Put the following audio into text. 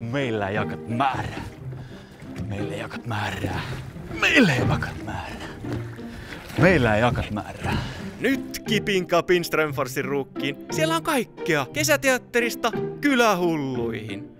Meillä ei jakat määrää. Meillä ei jakat määrää. Meillä ei jakat määrää. Meillä ei jakat määrää. Nyt kipin kapin Strömforsin ruukkiin. Siellä on kaikkea. Kesäteatterista kylähulluihin.